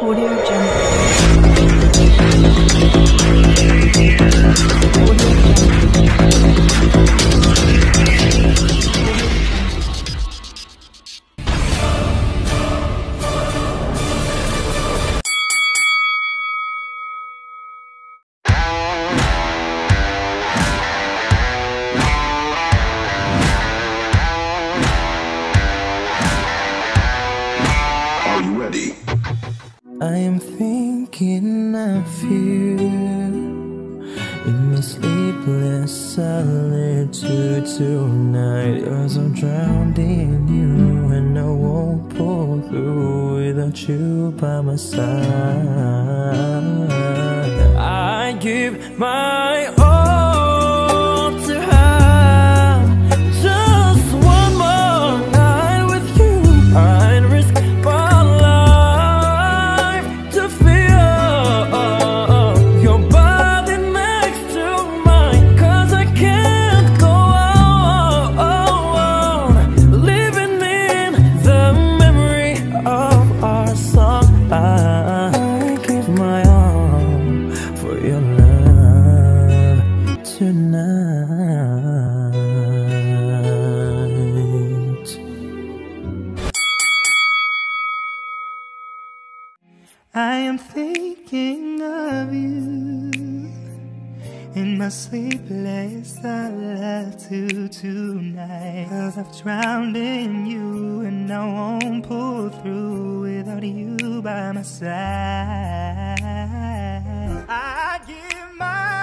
Audio Jungle. I am thinking of you in my sleepless solitude tonight. Cause I'm drowned in you and I won't pull through without you by my side. I give my all tonight. I am thinking of you in my sleepless solitude tonight. Cause I've drowned in you and I won't pull through without you by my side. I give my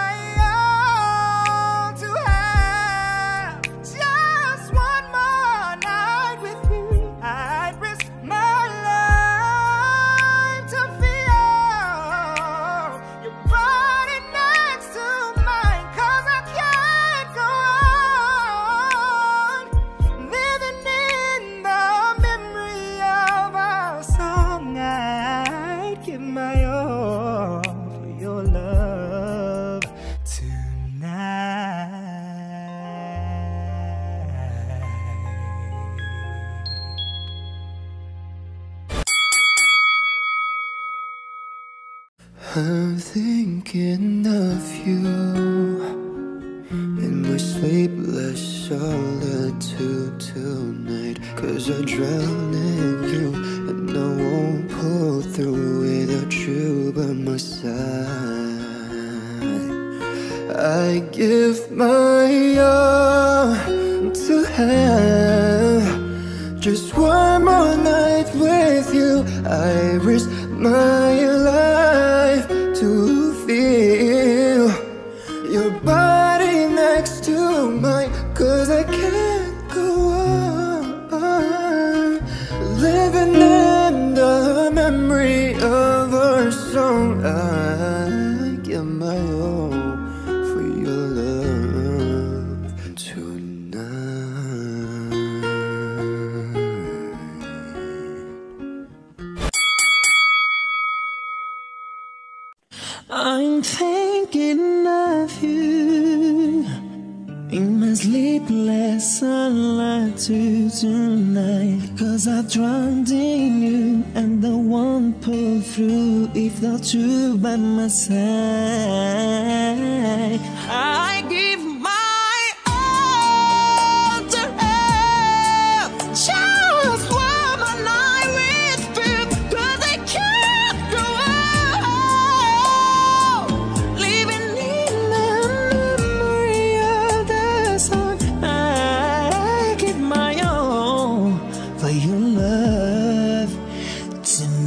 I'm thinking of you in my sleepless solitude tonight. Cause I drown in you and I won't pull through without you by my side. I give my all to have I risk my life to feel your body next to mine. Cause I can't go on living in the memory of our song. I give my all for your love tonight. I'm thinking of you in my sleepless solitude tonight. Cause I've drowned in you and I won't pull through if not you by my side. I love me